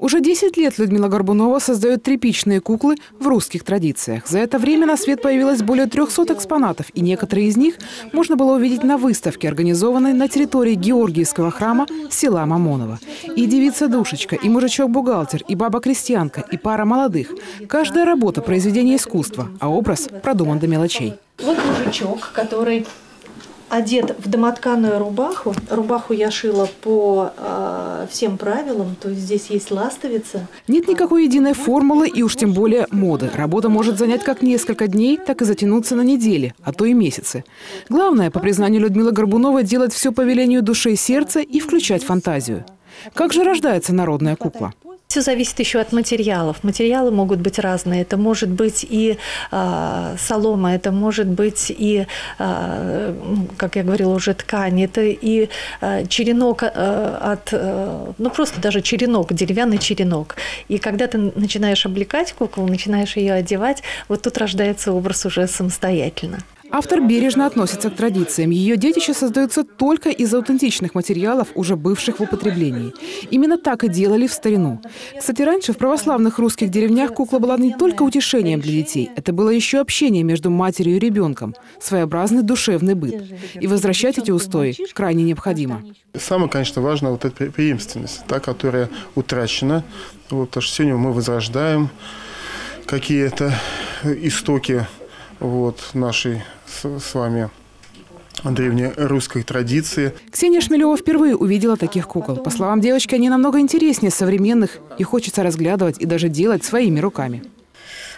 Уже 10 лет Людмила Горбунова создает тряпичные куклы в русских традициях. За это время на свет появилось более 300 экспонатов, и некоторые из них можно было увидеть на выставке, организованной на территории Георгиевского храма села Мамонова. И девица-душечка, и мужичок-бухгалтер, и баба-крестьянка, и пара молодых. Каждая работа – произведение искусства, а образ продуман до мелочей. Вот мужичок, который одет в домотканую рубаху. Рубаху я шила по э, всем правилам, то есть здесь есть ластовица. Нет никакой единой формулы и уж тем более моды. Работа может занять как несколько дней, так и затянуться на недели, а то и месяцы. Главное, по признанию Людмилы Горбуновой, делать все по велению души и сердца и включать фантазию. Как же рождается народная кукла? Все зависит еще от материалов. Материалы могут быть разные. Это может быть и э, солома, это может быть и, э, как я говорила, уже ткань, это и э, черенок э, от, э, ну просто даже черенок, деревянный черенок. И когда ты начинаешь облекать куклу, начинаешь ее одевать, вот тут рождается образ уже самостоятельно. Автор бережно относится к традициям. Ее детище создается только из аутентичных материалов, уже бывших в употреблении. Именно так и делали в старину. Кстати, раньше в православных русских деревнях кукла была не только утешением для детей. Это было еще общение между матерью и ребенком. Своеобразный душевный быт. И возвращать эти устои крайне необходимо. Самое, конечно, важно вот эта преемственность, та, которая утрачена. Вот, потому что сегодня мы возрождаем какие-то истоки вот, нашей с, с вами древней русской традиции. Ксения Шмелева впервые увидела таких кукол. По словам девочки, они намного интереснее современных, и хочется разглядывать и даже делать своими руками.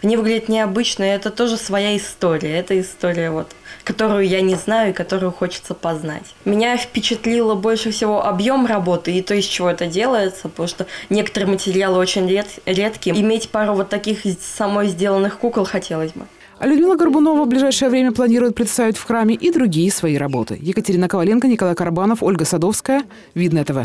Они выглядят необычно, и это тоже своя история. Это история, вот, которую я не знаю и которую хочется познать. Меня впечатлило больше всего объем работы и то, из чего это делается, потому что некоторые материалы очень ред, редкие. Иметь пару вот таких самой сделанных кукол хотелось бы. А Людмила Горбунова в ближайшее время планирует представить в храме и другие свои работы. Екатерина Коваленко, Николай Карбанов, Ольга Садовская. Видно ТВ.